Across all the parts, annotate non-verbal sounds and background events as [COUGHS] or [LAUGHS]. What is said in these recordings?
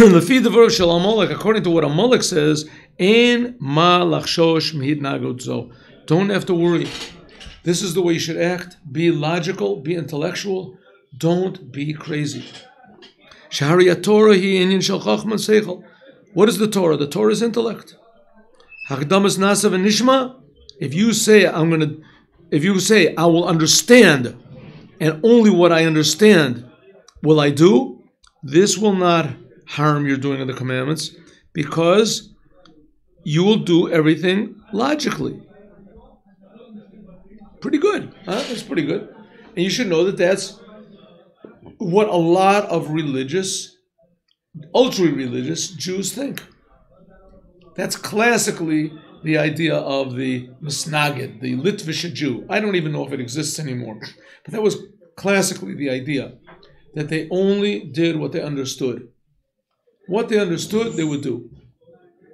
[CLEARS THROAT] according to what Amalek says, in. Don't have to worry. This is the way you should act. Be logical, be intellectual. Don't be crazy. What is the Torah? The Torah is intellect. Hakdamas nasav nishma. If you say I'm going to, if you say I will understand, and only what I understand will I do, this will not harm you're doing in the commandments because you will do everything logically. Pretty good, huh? That's pretty good. And you should know that that's what a lot of religious, ultra religious Jews think. That's classically the idea of the Misnagid, the Litvish Jew. I don't even know if it exists anymore, but that was classically the idea that they only did what they understood. What they understood, they would do.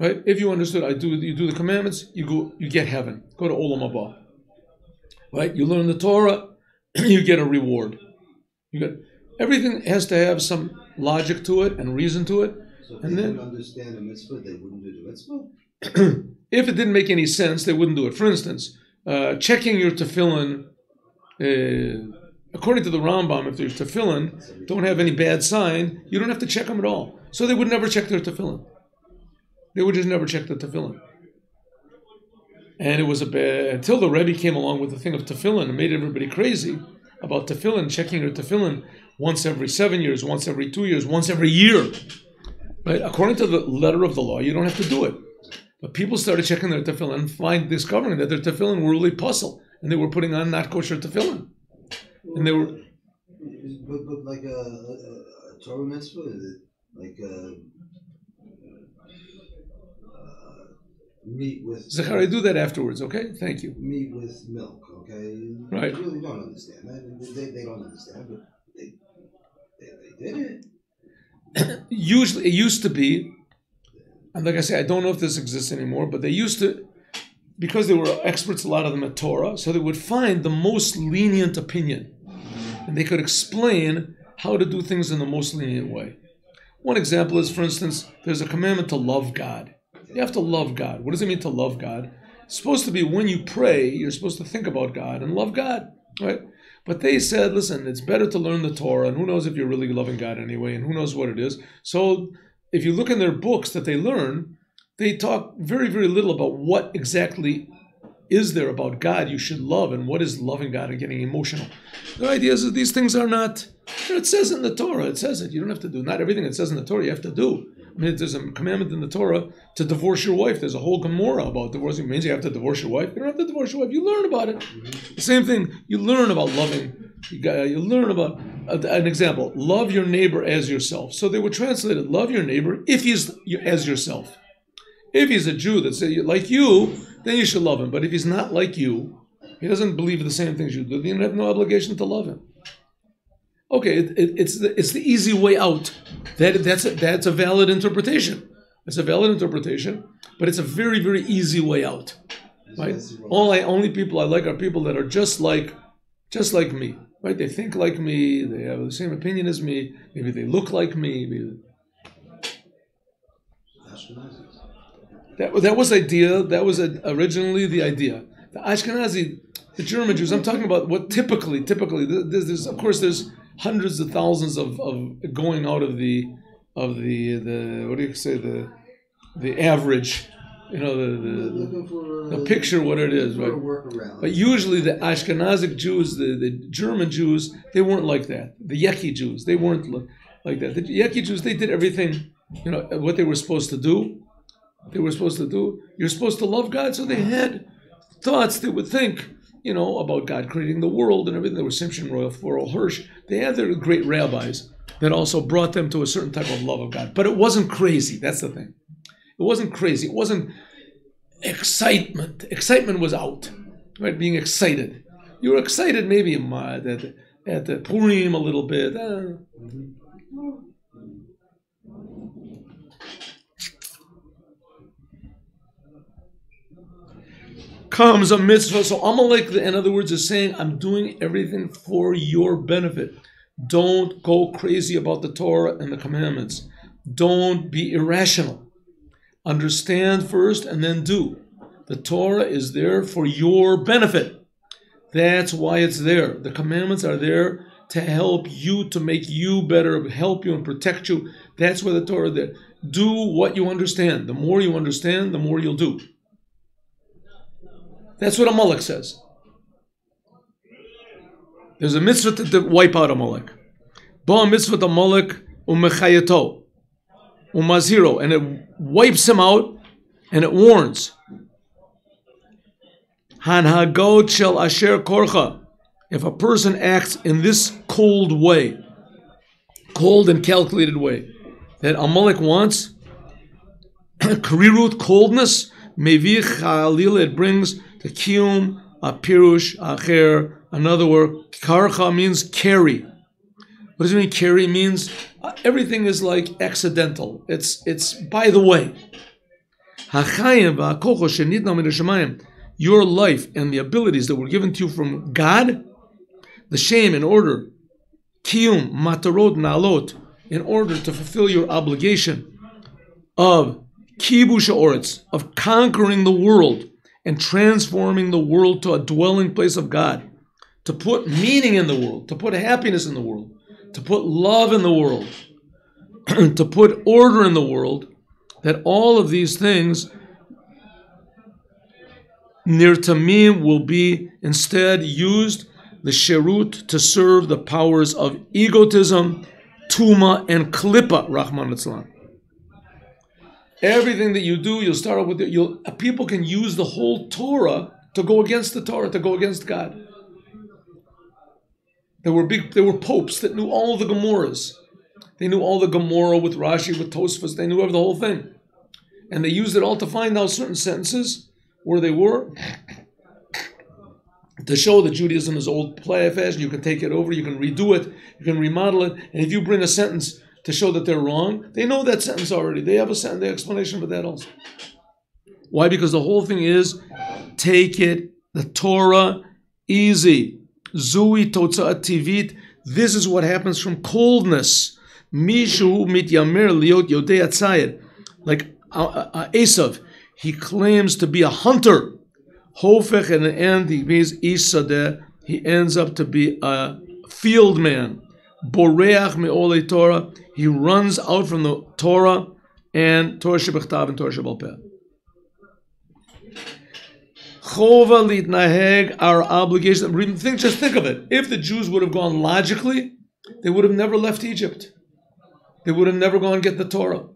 Right? If you understood, I do. You do the commandments. You go. You get heaven. Go to Olam Haba. Right? You learn the Torah. [CLEARS THROAT] you get a reward. You get everything has to have some logic to it and reason to it. So if And they then- understand the mitzvah, they wouldn't do the mitzvah. [CLEARS THROAT] if it didn't make any sense, they wouldn't do it. For instance, uh, checking your tefillin, uh, according to the Rambam, if there's tefillin don't have any bad sign, you don't have to check them at all. So they would never check their tefillin. They would just never check the tefillin. And it was a bad, until the Rebbe came along with the thing of tefillin and made everybody crazy about tefillin, checking your tefillin once every seven years, once every two years, once every year. Right? According to the letter of the law, you don't have to do it. But people started checking their tefillin and find discovering that their tefillin were really pasul, and they were putting on not kosher tefillin, and they were But, but like a, a, a Torah mitzvah, like a, uh, meat with Zachariah. Do that afterwards, okay? Thank you. meat with milk. Okay, Right. You really don't understand that. They, they don't understand, but they they, they did it. [COUGHS] Usually, it used to be, and like I say, I don't know if this exists anymore, but they used to, because they were experts, a lot of them at Torah, so they would find the most lenient opinion, and they could explain how to do things in the most lenient way. One example is, for instance, there's a commandment to love God. You have to love God. What does it mean to love God? It's supposed to be when you pray, you're supposed to think about God and love God, right? But they said, listen, it's better to learn the Torah, and who knows if you're really loving God anyway, and who knows what it is. So if you look in their books that they learn, they talk very, very little about what exactly is there about God you should love and what is loving God and getting emotional. The idea is that these things are not, it says in the Torah, it says it. You don't have to do, not everything it says in the Torah you have to do. I mean, there's a commandment in the Torah to divorce your wife. There's a whole Gemara about divorcing. It means you have to divorce your wife. You don't have to divorce your wife. You learn about it. The same thing, you learn about loving. You, got, you learn about, uh, an example, love your neighbor as yourself. So they would translate it, love your neighbor if he's as yourself. If he's a Jew that's like you, then you should love him. But if he's not like you, he doesn't believe the same things you do, then you have no obligation to love him. Okay, it, it, it's the, it's the easy way out. That that's a, that's a valid interpretation. It's a valid interpretation, but it's a very very easy way out. Right? That's the wrong- All I only people I like are people that are just like just like me. Right? They think like me. They have the same opinion as me. Maybe they look like me. Maybe. That, that was idea. That was a, originally the idea. The Ashkenazi, the German Jews. I'm talking about what typically, typically. There's, there's of course, there's hundreds of thousands of, of going out of the of the the what do you say the the average, you know the the, the picture what it is, right? But usually the Ashkenazic Jews, the, the German Jews, they weren't like that. The Yeki Jews, they weren't like that. The Yeki Jews, they did everything, you know, what they were supposed to do. They were supposed to do. You're supposed to love God, so they had thoughts they would think, you know, about God creating the world and everything. There was Simson Royal, Forel Hirsch. They had their great rabbis that also brought them to a certain type of love of God. But it wasn't crazy. That's the thing. It wasn't crazy. It wasn't excitement. Excitement was out, right? Being excited. You were excited maybe at, at Purim a little bit. uh, comes a mitzvah. So Amalek, in other words, is saying, I'm doing everything for your benefit. Don't go crazy about the Torah and the commandments. Don't be irrational. Understand first and then do. The Torah is there for your benefit. That's why it's there. The commandments are there to help you, to make you better, help you and protect you. That's why the Torah is there. Do what you understand. The more you understand, the more you'll do. That's what a Amalek says. There's a mitzvah to, to wipe out a Amalek. Ba mitzvah Amalek umechayato umaziro, and it wipes him out and it warns. Hanhagot shel asher korcha. If a person acts in this cold way, cold and calculated way, that a Amalek wants, [COUGHS] karirut, coldness, mevich chalil, it brings the kiyum, a pirush, acher, another word. Karcha means carry. What does it mean? Carry means uh, everything is like accidental. It's it's by the way. Your life and the abilities that were given to you from God, the shame in order, kiyum matarot nalot, in order to fulfill your obligation of kibush oritz, of conquering the world and transforming the world to a dwelling place of God, to put meaning in the world, to put happiness in the world, to put love in the world, [CLEARS THROAT] to put order in the world, that all of these things nirtamim will be instead used the sherut to serve the powers of egotism, tuma, and klippa, rachmana litzlan. Everything that you do, you'll start off with it. You'll, people can use the whole Torah to go against the Torah, to go against God. There were big, there were popes that knew all the Gemorahs. They knew all the Gemorah with Rashi, with Tosfos. They knew of the whole thing, and they used it all to find out certain sentences where they were to show that Judaism is old play fashion. You can take it over, you can redo it, you can remodel it, and if you bring a sentence to show that they're wrong, they know that sentence already. They have a sentence, the explanation for that also. Why? Because the whole thing is take it, the Torah, easy. Zui totza'at tivit. This is what happens from coldness. Mishu mit yamir liot yodei atzayid. Like uh, uh, Esav, he claims to be a hunter. Hofech, in the end, he means Isadeh. He ends up to be a field man. Boreach me'olei Torah. He runs out from the Torah and Torah Shebechtav and Torah Shebal Peh. Chova litnaheg, our obligation. Think, just think of it. If the Jews would have gone logically, they would have never left Egypt. They would have never gone and get the Torah.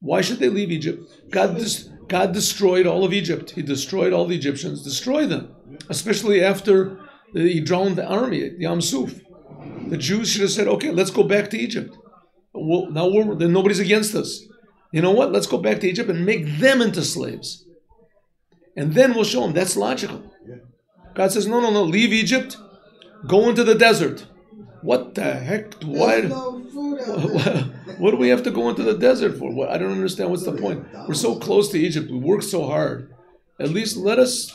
Why should they leave Egypt? God, dis- God destroyed all of Egypt. He destroyed all the Egyptians. Destroy them, especially after he drowned the army at Yam Suf. The Jews should have said, "Okay, let's go back to Egypt." Well, now we're, then nobody's against us. You know what? Let's go back to Egypt and make them into slaves. And then we'll show them. That's logical. God says, no, no, no, leave Egypt, go into the desert. What the heck? Why? No. [LAUGHS] What do we have to go into the desert for? What, I don't understand. What's the point? We're so close to Egypt. We work so hard. At least let us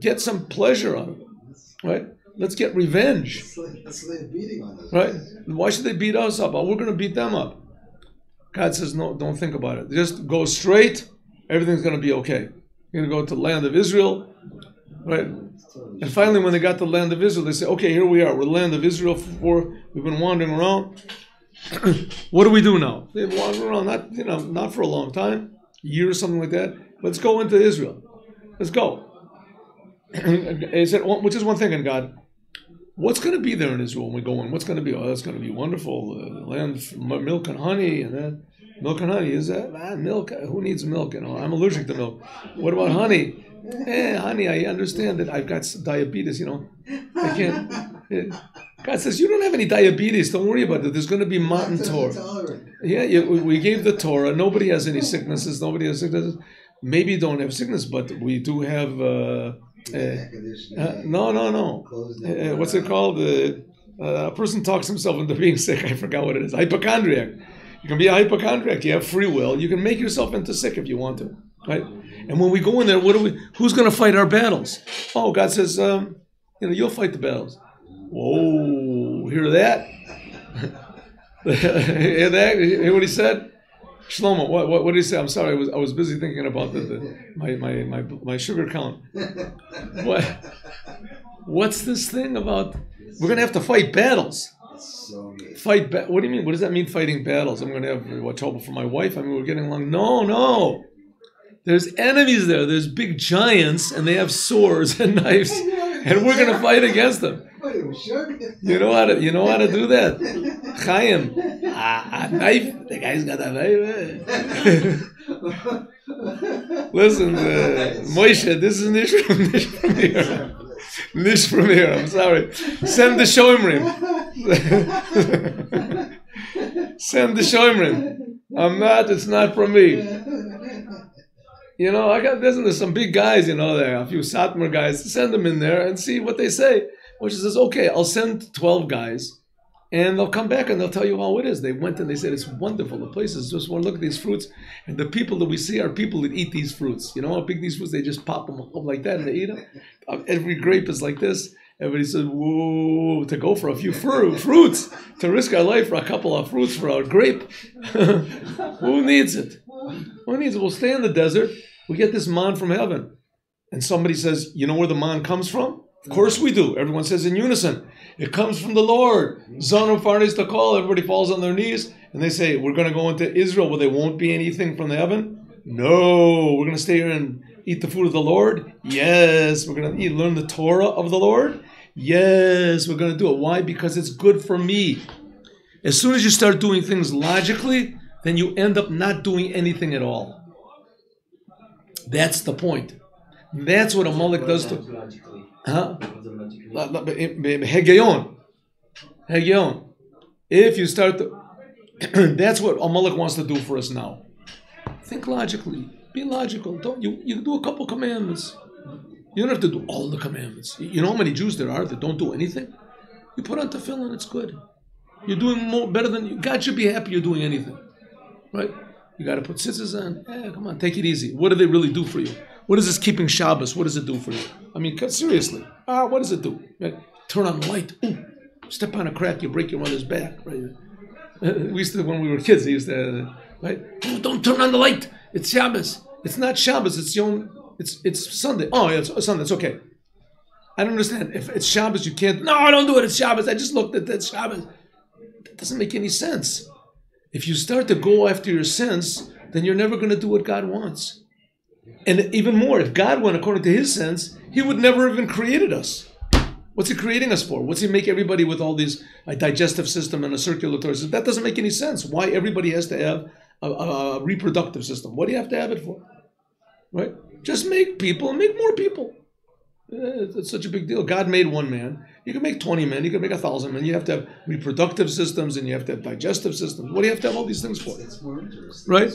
get some pleasure out of it, right? Let's get revenge. Let's lay, let's lay a beating on those Right? Why should they beat us up? We're going to beat them up. God says, no, don't think about it. Just go straight. Everything's going to be okay. You're going to go to the land of Israel. Right? And finally, when they got to the land of Israel, they say, okay, here we are. We're the land of Israel. For we've been wandering around. [CLEARS THROAT] what do we do now? They've wandered around, not you know, not for a long time, a year or something like that. Let's go into Israel. Let's go. [CLEARS THROAT] he said, well, which is one thing in God. What's going to be there in Israel when we go in? What's going to be? Oh, that's going to be wonderful. The land milk and honey, and then milk and honey is that ah, milk? Who needs milk? You know, I'm allergic to milk. What about honey? Eh, honey, I understand that I've got diabetes. You know, I can't. eh. God says you don't have any diabetes. Don't worry about it. There's going to be mountain Torah. Yeah, yeah, we gave the Torah. Nobody has any sicknesses. Nobody has sicknesses. Maybe don't have sickness, but we do have. Uh, uh, uh, no, no, no. Uh, what's it called? Uh, uh, a person talks himself into being [LAUGHS] sick. I forgot what it is. Hypochondriac. You can be a hypochondriac. You have free will. You can make yourself into sick if you want to, right? And when we go in there, what do we? Who's going to fight our battles? Oh, God says, um, you know, you'll fight the battles. Whoa, hear that? [LAUGHS] hear that? Hear what he said? Shlomo, what, what, what did he say? I'm sorry, I was, I was busy thinking about the, the, [LAUGHS] my, my, my, my sugar count. What, what's this thing about? We're going to have to fight battles. So. Fight, ba- what do you mean? What does that mean, fighting battles? I'm going to have what, trouble for my wife? I mean, we're getting along. No, no. There's enemies there. There's big giants, and they have swords and [LAUGHS] knives, and we're going to fight against them. What, it was sugar? You know how to you know how to do that. Chaim. A, a knife. The guy's got a knife. eh? [LAUGHS] Listen, uh, Moshe, this is Nish from, Nish from here. Nish from here. I'm sorry. Send the Shoimrim. [LAUGHS] Send the Shoimrim. I'm not. It's not from me. You know, I got listen. There's some big guys. You know, there a few Satmar guys. Send them in there and see what they say. Which says, okay, I'll send twelve guys, and they'll come back and they'll tell you how it is. They went and they said it's wonderful. The place is just one. Look at these fruits, and the people that we see are people that eat these fruits. You know how big these fruits? They just pop them up like that and they eat them. Every grape is like this. Everybody says, "Whoa!" To go for a few fru- fruits, to risk our life for a couple of fruits for our grape. [LAUGHS] Who needs it? Needs it? We'll stay in the desert. We get this man from heaven, and somebody says, "You know where the man comes from?" Of course we do. Everyone says in unison, "It comes from the Lord." Zanu Farnes to call. Everybody falls on their knees and they say, "We're going to go into Israel where there won't be anything from the heaven." No, we're going to stay here and eat the food of the Lord. Yes, we're going to eat, learn the Torah of the Lord. Yes, we're going to do it. Why? Because it's good for me. As soon as you start doing things logically, then you end up not doing anything at all. That's the point. That's what a does to. Huh? If you start to. [CLEARS THROAT] that's what Amalek wants to do for us now. Think logically. Be logical. Don't you? You do a couple commandments. You don't have to do all the commandments. You you know how many Jews there are that don't do anything? You put on tefillin, it's good. You're doing more better than you. God should be happy you're doing anything, right? You got to put tzitzis on. Come on, take it easy. What do they really do for you? What is this keeping Shabbos? What does it do for you? I mean, seriously. Ah, what does it do? Right? Turn on the light. Ooh, step on a crack, you break your mother's back. Right? [LAUGHS] We used to when we were kids. They used to right. Oh, don't turn on the light. It's Shabbos. It's not Shabbos. It's Yom. It's it's Sunday. Oh, yeah, it's Sunday. It's okay. I don't understand. If it's Shabbos, you can't. No, I don't do it. It's Shabbos. I just looked at that Shabbos. That doesn't make any sense. If you start to go after your sense, then you're never going to do what God wants. And even more, if God went according to His sense, He would never have even created us. What's He creating us for? What's He make everybody with all these a digestive system and a circulatory system? That doesn't make any sense. Why everybody has to have a, a- a reproductive system? What do you have to have it for? Right? Just make people and make more people. Eh, It's such a big deal. God made one man. You can make 20 men, you can make a thousand men. You have to have reproductive systems and you have to have digestive systems. What do you have to have all these things for? It's more interesting. Right.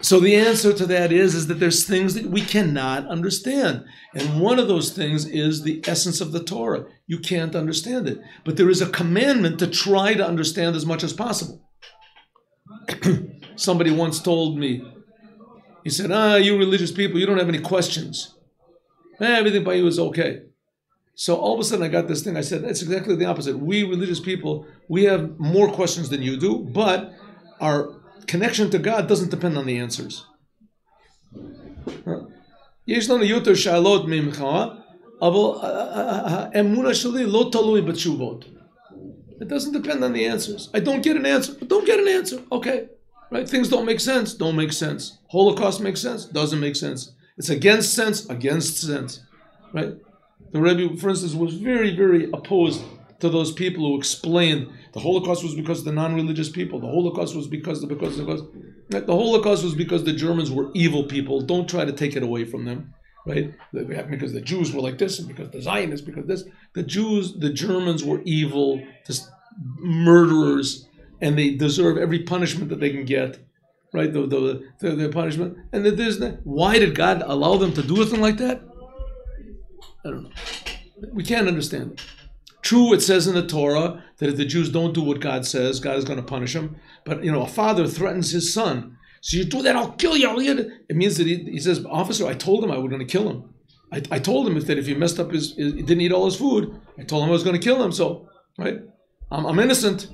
So the answer to that is, is that there's things that we cannot understand. And one of those things is the essence of the Torah. You can't understand it. But there is a commandment to try to understand as much as possible. [CLEARS THROAT] Somebody once told me, he said, ah, you religious people, you don't have any questions. Eh, everything by you is okay. So all of a sudden I got this thing. I said, that's exactly the opposite. We religious people, we have more questions than you do, but our connection to God doesn't depend on the answers. יש לנו יותר שאלות ממך, אבל האמונה שלי לא תלוי בתשובות. It doesn't depend on the answers. I don't get an answer. I don't get an answer. Okay. Right? Things don't make sense. Don't make sense. Holocaust makes sense. Doesn't make sense. It's against sense. Against sense. Right? The Rebbe, for instance, was very, very opposed to those people who explained the Holocaust was because of the non-religious people. The Holocaust was because of because right? the Holocaust was because the Germans were evil people. Don't try to take it away from them, right? Because the Jews were like this, and because the Zionists, because this, the Jews, the Germans were evil, just murderers, and they deserve every punishment that they can get, right? The the the, the punishment, and that there's why did God allow them to do a thing like that? I don't know. We can't understand. True, it says in the Torah that if the Jews don't do what God says, God is going to punish them. But you know, a father threatens his son. So you do that, I'll kill you. I'll it. Means that he, he says, officer, I told him I was going to kill him. I, I told him that if he messed up his, his, he didn't eat all his food, I told him I was going to kill him. So, right, I'm, I'm innocent.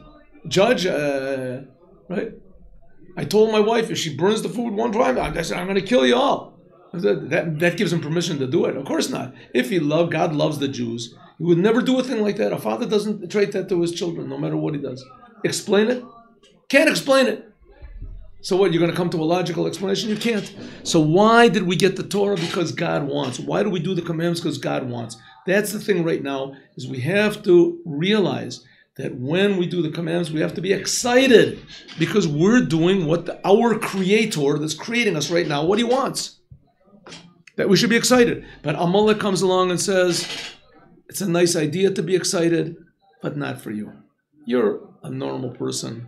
judge, uh, right? I told my wife if she burns the food one time, I said I'm going to kill you all. That, that, gives him permission to do it. Of course not. If he loved, God loves the Jews. He would never do a thing like that. A father doesn't trait that to his children, no matter what he does. Explain it? Can't explain it. So what? You're going to come to a logical explanation? You can't. So why did we get the Torah? Because God wants. Why do we do the commandments? Because God wants. That's the thing right now. Is we have to realize that when we do the commandments, we have to be excited because we're doing what the, our Creator that's creating us right now, what He wants. That we should be excited. But Amalek comes along and says, "It's a nice idea to be excited, but not for you. You're a normal person.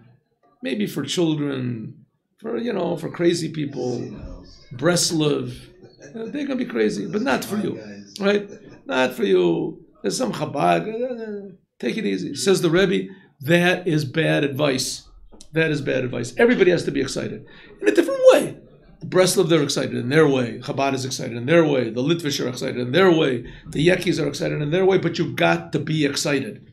Maybe for children, for you know, for crazy people, Breslov, uh, they're gonna be crazy, but not for you, right? Not for you. There's some Chabad." Uh, take it easy. Says the Rebbe, that is bad advice. That is bad advice. Everybody has to be excited in a different way. Breslov, they're excited in their way. Chabad is excited in their way. The Litvish are excited in their way. The Yekis are excited in their way, but you've got to be excited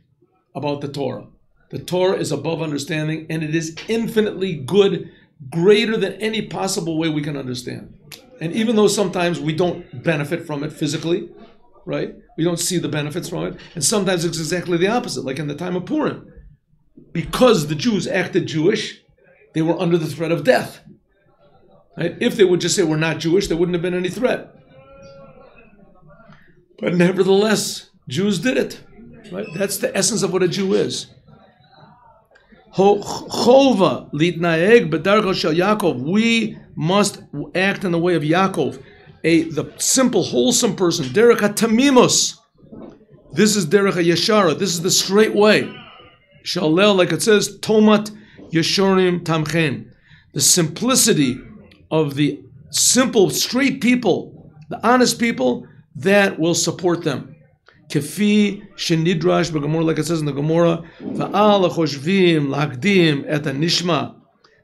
about the Torah. The Torah is above understanding and it is infinitely good, greater than any possible way we can understand. And even though sometimes we don't benefit from it physically, right? We don't see the benefits from it. And sometimes it's exactly the opposite, like in the time of Purim. Because the Jews acted Jewish, they were under the threat of death. Right? If they would just say we're not Jewish, there wouldn't have been any threat. But nevertheless, Jews did it. Right? That's the essence of what a Jew is. Chova litnaeg bedarko shel Yaakov. We must act in the way of Yaakov a the simple, wholesome person. Derech tamimos. This is derech yeshara. This is the straight way. Shalel, like it says, tomat yeshorim tamchen. The simplicity of the simple, straight people, the honest people, that will support them. Kefi shenidrash b'gamor, like it says in the Gemara, va'al choshvim lagdim et nishma.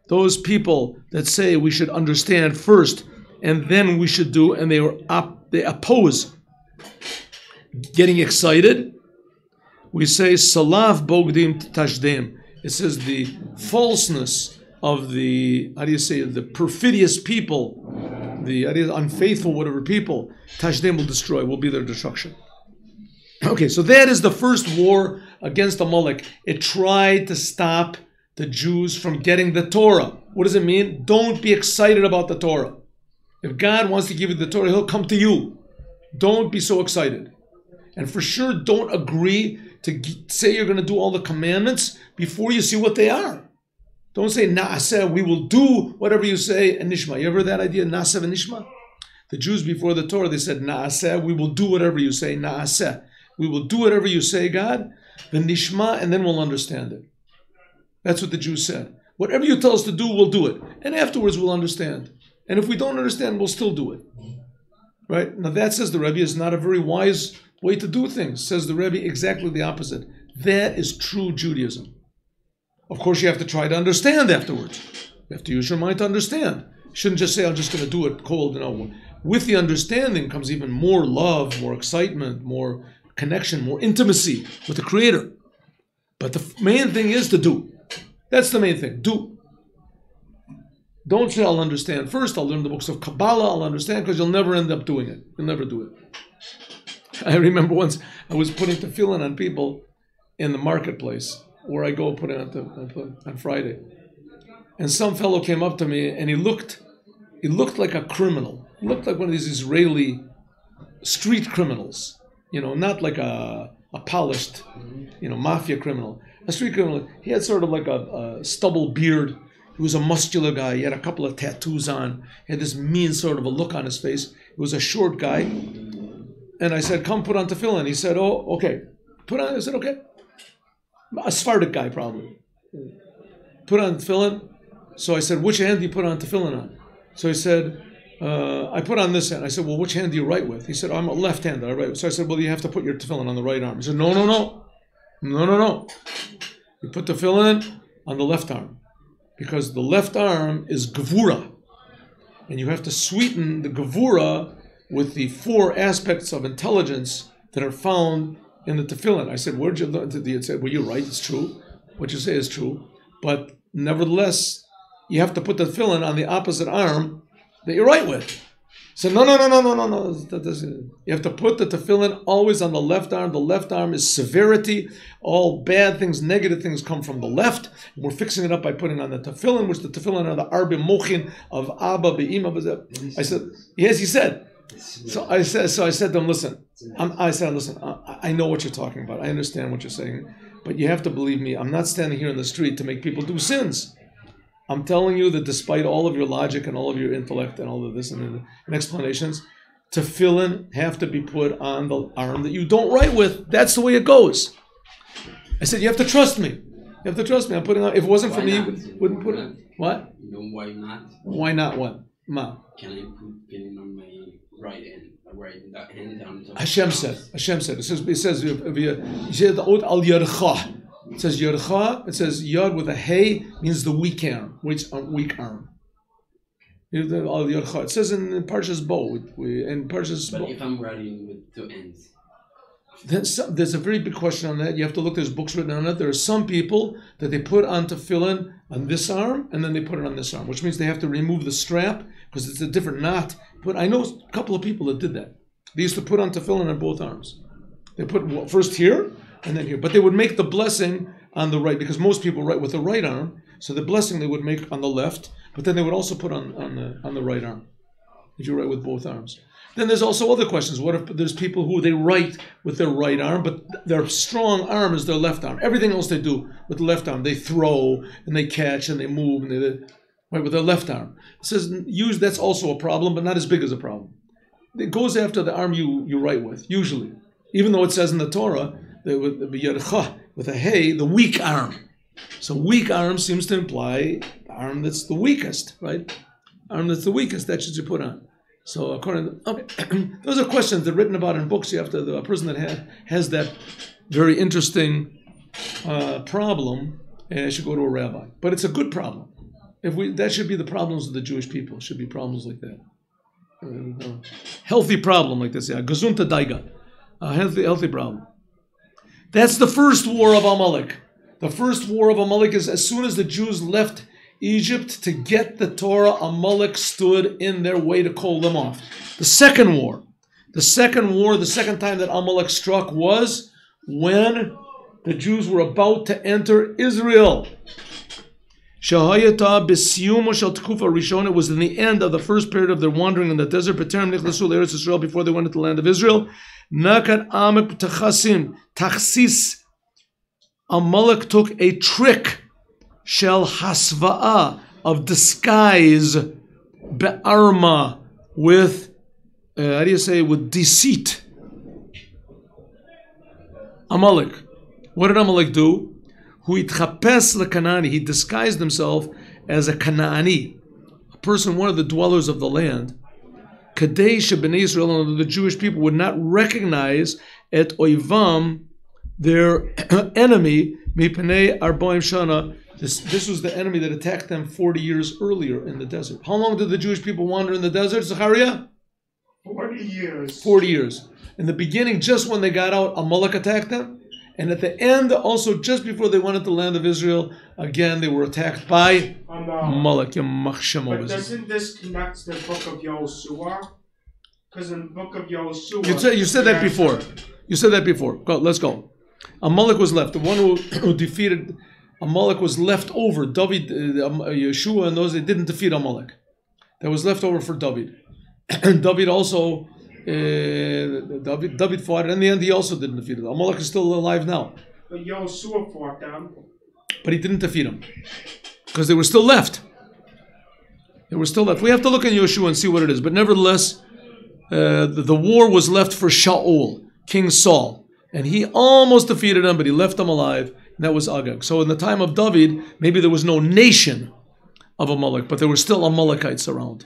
Those people that say we should understand first and then we should do, and they were op, they oppose getting excited. We say salav bogdim tashdim. It says the falseness of the how do you say the perfidious people, the unfaithful whatever people, tashdim will destroy, will be their destruction. Okay, so that is the first war against Amalek. It tried to stop the Jews from getting the Torah. What does it mean? Don't be excited about the Torah. If God wants to give you the Torah, He'll come to you. Don't be so excited. And for sure, don't agree to say you're going to do all the commandments before you see what they are. Don't say, Na'aseh, we will do whatever you say, and Nishma. You ever heard that idea, Na'aseh and Nishma? The Jews before the Torah, they said, Na'aseh, we will do whatever you say, Na'aseh. We will do whatever you say, God, the Nishma, and then we'll understand it. That's what the Jews said. Whatever you tell us to do, we'll do it. And afterwards, we'll understand. And if we don't understand, we'll still do it. Right? Now that says the Rebbe is not a very wise way to do things. Says the Rebbe exactly the opposite. That is true Judaism. Of course, you have to try to understand afterwards. You have to use your mind to understand. You shouldn't just say, I'm just going to do it cold. No. With the understanding comes even more love, more excitement, more connection, more intimacy with the Creator. But the main thing is to do. That's the main thing. Do. Don't say I'll understand first. I'll learn the books of Kabbalah. I'll understand because you'll never end up doing it. You'll never do it. [LAUGHS] I remember once I was putting tefillin on people in the marketplace where I go put it on, the, on Friday, and some fellow came up to me and he looked, he looked like a criminal. He looked like one of these Israeli street criminals. You know, not like a a polished, you know, mafia criminal. A street criminal. He had sort of like a, a stubble beard he was a muscular guy. He had a couple of tattoos on. He had this mean sort of a look on his face. He was a short guy. And I said, come put on tefillin. He said, oh, okay. Put on, I said, okay. A Sephardic guy, probably. Put on tefillin. So I said, which hand do you put on tefillin on? So he said, uh, I put on this hand. I said, well, which hand do you write with? He said, I'm a left-hander. I write. So I said, well, you have to put your tefillin on the right arm. He said, no, no, no. No, no, no. You put the tefillin on the left arm because the left arm is gevura, and you have to sweeten the gevura with the four aspects of intelligence that are found in the tefillin. I said, where'd you learn? He said, well, you're right, it's true. What you say is true. But nevertheless, you have to put the tefillin on the opposite arm that you're right with. So no, no, no, no, no, no, no. You have to put the tefillin always on the left arm. The left arm is severity. All bad things, negative things come from the left. We're fixing it up by putting on the tefillin, which the tefillin are the arbe mochin of Abba be'ima. I said, yes, he said. So I said, so I said to him, listen. I'm, I said, listen. I, I know what you're talking about. I understand what you're saying, but you have to believe me. I'm not standing here in the street to make people do sins. I'm telling you that despite all of your logic and all of your intellect and all of this and, and explanations, in have to be put on the arm that you don't write with. That's the way it goes. I said, you have to trust me. You have to trust me. I'm putting on. If it wasn't for Why me, not? you wouldn't put it. What? Know why not? Why not? What? Ma. Can I put pin on my right hand? I write that hand down. to- Hashem said. Hashem said. It says. It says. If, if you, he said the od al yarcha. It says yarcha. It says yod with a hey means the weak arm, which a weak arm. If the- Al yarcha. It says in Parshas Bo. In Parshas But if I'm writing with two ends, There's, there's a very big question on that. You have to look. There's books written on it. There are some people that they put on tefillin on this arm and then they put it on this arm, which means they have to remove the strap because it's a different knot. But I know a couple of people that did that. They used to put on tefillin on both arms. They put first here and then here, but they would make the blessing on the right because most people write with the right arm. So the blessing they would make on the left, but then they would also put on on the on the right arm if you write with both arms. Then there's also other questions. What if there's people who they write with their right arm, but their strong arm is their left arm? Everything else they do with the left arm, they throw and they catch and they move and they right with their left arm. It says use that's also a problem, but not as big as a problem. It goes after the arm you you write with usually, even though it says in the Torah that with with a hey the weak arm. So weak arm seems to imply the arm that's the weakest, right? Arm that's the weakest. That should you put on. So according, to, [CLEARS THROAT] okay, those are questions that are written about in books. You have to the person that ha, has that very interesting uh, problem uh, should go to a rabbi. But it's a good problem. If we that should be the problems of the Jewish people. Should be problems like that. Uh, healthy problem like this. Yeah, Gazunta daiga, a healthy healthy problem. That's the first war of Amalek. The first war of Amalek is as soon as the Jews left Egypt to get the Torah, Amalek stood in their way to call them off. The second war, the second war, the second time that Amalek struck was when the Jews were about to enter Israel. Shahayata b'siyum shel tekufa rishon. It was in the end of the first period of their wandering in the desert. B'terem nichlasu Eretz Israel before they went into the land of Israel. Nakat amek b'tachasim tachsis. Amalek took a trick shel hasva'a of disguise be'arma with uh, how do you say with deceit. Amalek. What did Amalek do? Hu itchapes lekanani. He disguised himself as a Kanaani, a person, one of the dwellers of the land. Kadesh ben Israel and the Jewish people would not recognize et oivam, their [CLEARS THROAT] enemy, mipnei arboim shana. This, this was the enemy that attacked them 40 years earlier in the desert. How long did the Jewish people wander in the desert, Zachariah? 40 years. 40 years. In the beginning, just when they got out, Amalek attacked them. And at the end, also just before they went into the land of Israel, again they were attacked by Amalek. But doesn't this connect the book of Yosua? Because in the book of Yosua, You said, you said that before. You said that before. Go, let's go. Amalek was left. The one who, who defeated Amalek was left over. David, uh, uh, Yeshua, and those they didn't defeat Amalek. That was left over for David. And [CLEARS THROAT] David also, uh, David, David fought. And in the end, he also didn't defeat it. Amalek is still alive now, But Yosua fought them. but he didn't defeat him because they were still left. They were still left. We have to look in Yeshua and see what it is. But nevertheless, uh, the, the war was left for Shaul, King Saul. And he almost defeated him, but he left him alive. That was Agag. So in the time of David, maybe there was no nation of Amalek, but there were still Amalekites around.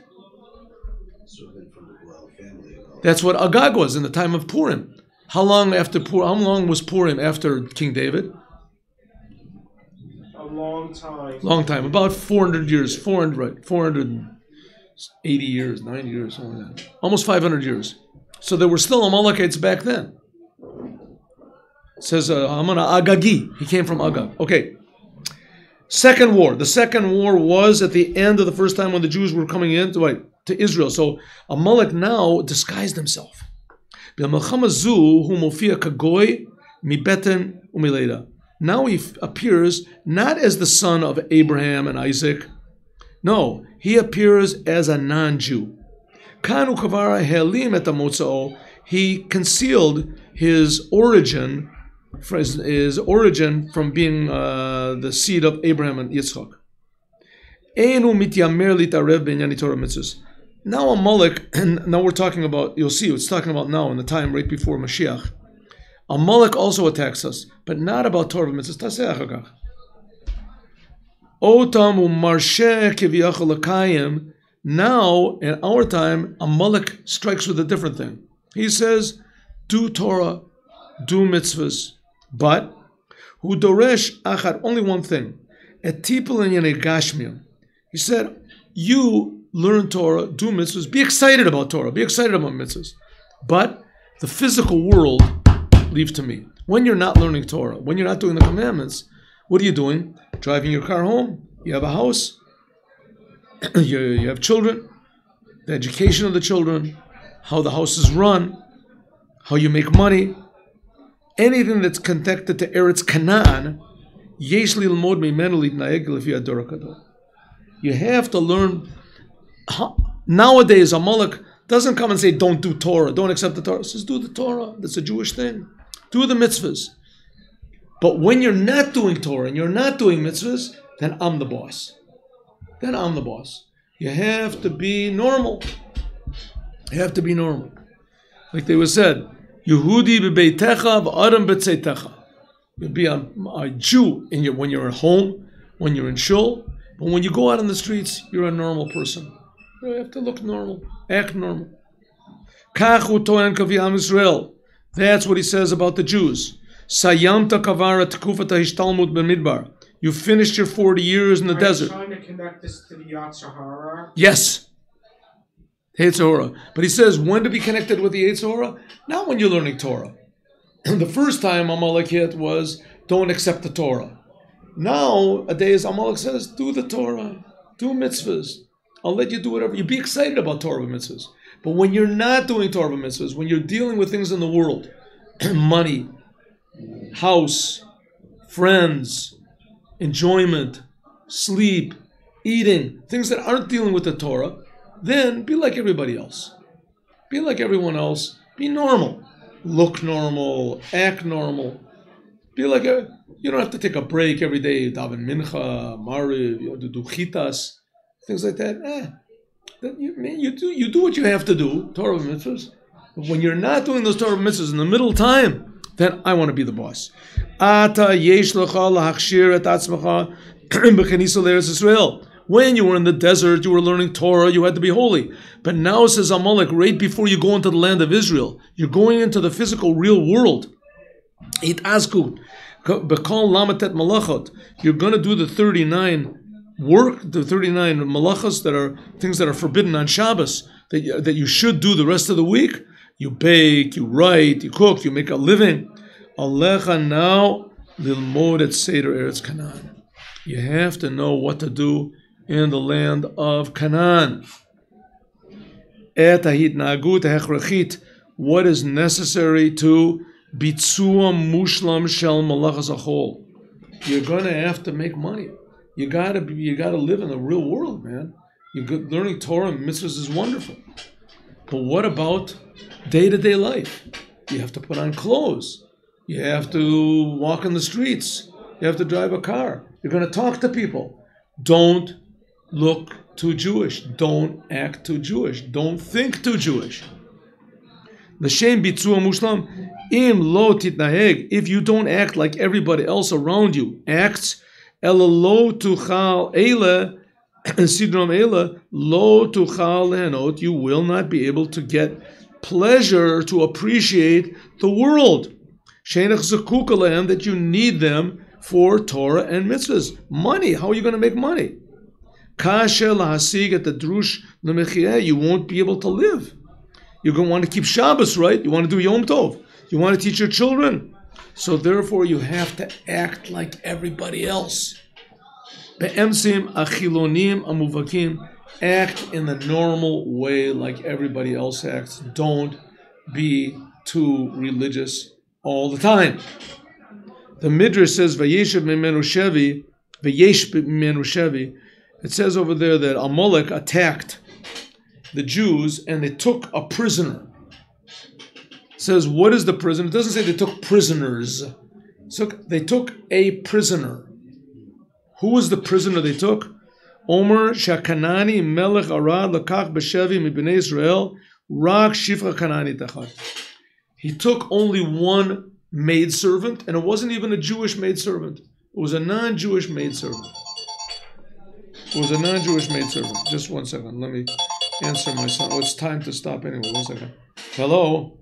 Sort of been from the royal family. and all. That's what Agag was in the time of Purim. How long after Purim? How long was Purim after King David? A long time. Long time, about 400 years, 400, right, 480 years, 90 years, something like that. Almost 500 years. So there were still Amalekites back then. Says uh, Haman Agagi. He came from Agag. Okay. Second war. The second war was at the end of the first time when the Jews were coming into to Israel. So Amalek now disguised himself. Now he appears not as the son of Abraham and Isaac. No, he appears as a non-Jew. He concealed his origin for his, origin from being uh, the seed of Abraham and Yitzchak. Now Amalek, and now we're talking about, you'll see, it's talking about now in the time right before Mashiach. Amalek also attacks us, but not about Torah mitzvahs. Now, in our time, Amalek strikes with a different thing. He says, do Torah, do mitzvahs but who doresh achad, only one thing, et tipel in gashmiyim. He said, you learn Torah, do mitzvahs, be excited about Torah, be excited about mitzvahs, but the physical world, leave to me. When you're not learning Torah, when you're not doing the commandments, what are you doing? Driving your car home, you have a house, [CLEARS THROAT] you, you have children, the education of the children, how the house is run, how you make money, anything that's connected to Eretz Canaan. You have to learn. Nowadays, a Amalek doesn't come and say, "Don't do Torah, don't accept the Torah." He says, "Do the Torah. That's a Jewish thing. Do the mitzvahs." But when you're not doing Torah and you're not doing mitzvahs, then I'm the boss. Then I'm the boss. You have to be normal. You have to be normal. Like they were said, Yehudi bebeitecha v'adam betzeitecha. You'll be a, a Jew in your, when you're at home, when you're in shul, but when you go out on the streets, you're a normal person. You have to look normal, act normal. Kach hu to'en kavi Am Yisrael. That's what he says about the Jews. Sayamta kavara tekufat hishtalmud b'midbar. You finished your 40 years in the Are desert. trying to connect this to the Yatzahara? Yes. Yetzirah. But he says, when to be connected with the Yetzirah? Not when you're learning Torah. [CLEARS THROAT] the first time Amalek hit was, don't accept the Torah. Now, a day Nowadays, Amalek says, do the Torah, do mitzvahs. I'll let you do whatever. You be excited about Torah mitzvahs. But when you're not doing Torah mitzvahs, when you're dealing with things in the world, [CLEARS THROAT] money, house, friends, enjoyment, sleep, eating, things that aren't dealing with the Torah, then be like everybody else. Be like everyone else. Be normal. Look normal. Act normal. Be like a. You don't have to take a break every day. Daven mincha, mariv, you do chitas, things like that. Eh, that you, you do you do what you have to do. Torah mitzvahs. But when you're not doing those Torah mitzvahs in the middle time, then I want to be the boss. Ata yesh lecha lahakshir et atzmacha [CLEARS THROAT] b'chanisa l'Eretz Yisrael. When you were in the desert, you were learning Torah, you had to be holy. But now says Amalek, right before you go into the land of Israel, you're going into the physical, real world. It asku, bekal lamatet malachot. You're going to do the 39 work, the 39 malachas that are things that are forbidden on Shabbos, that you, that you should do the rest of the week. You bake, you write, you cook, you make a living. Alecha now lilmod et seder eretz Canaan. You have to know what to do in the land of Canaan. Et ha'hitnagut ha'echrechit, what is necessary to bitzuam mushlam shel malach as a whole. You're gonna have to make money. You gotta be, you gotta live in the real world, man. You learning Torah and mitzvahs is wonderful, but what about day to day life? You have to put on clothes. You have to walk in the streets. You have to drive a car. You're gonna talk to people. Don't look too Jewish. Don't act too Jewish. Don't think too Jewish. L'shem bitzua mushlam im lo titnaheg. If you don't act like everybody else around you acts, ela lo tuchal ele [CLEARS THROAT] sidrom ele lo tuchal lehenot. You will not be able to get pleasure to appreciate the world. Shenach zakuk alehem that you need them for Torah and mitzvahs. Money. How are you going to make money? Kasha lahasig at the drush. You won't be able to live. You're going to want to keep Shabbos, right? You want to do Yom Tov. You want to teach your children. So therefore, you have to act like everybody else. Be'emsim achilonim amuvakim. Act in the normal way like everybody else acts. Don't be too religious all the time. The Midrash says, Vayeshev mimenu shevi, Vayesh mimenu shevi. It says over there that Amalek attacked the Jews and they took a prisoner. It says, what is the prisoner? It doesn't say they took prisoners. So they took a prisoner. Who was the prisoner they took? Omer Shakanani Melech Arad Lakach Beshevi Mibnei Israel Rak Shifra Kanani Tachat. He took only one maidservant, and it wasn't even a Jewish maidservant. It was a non-Jewish maidservant. Was a non-Jewish maidservant. Just one second. Let me answer my son. Oh, it's time to stop anyway. One second. Hello.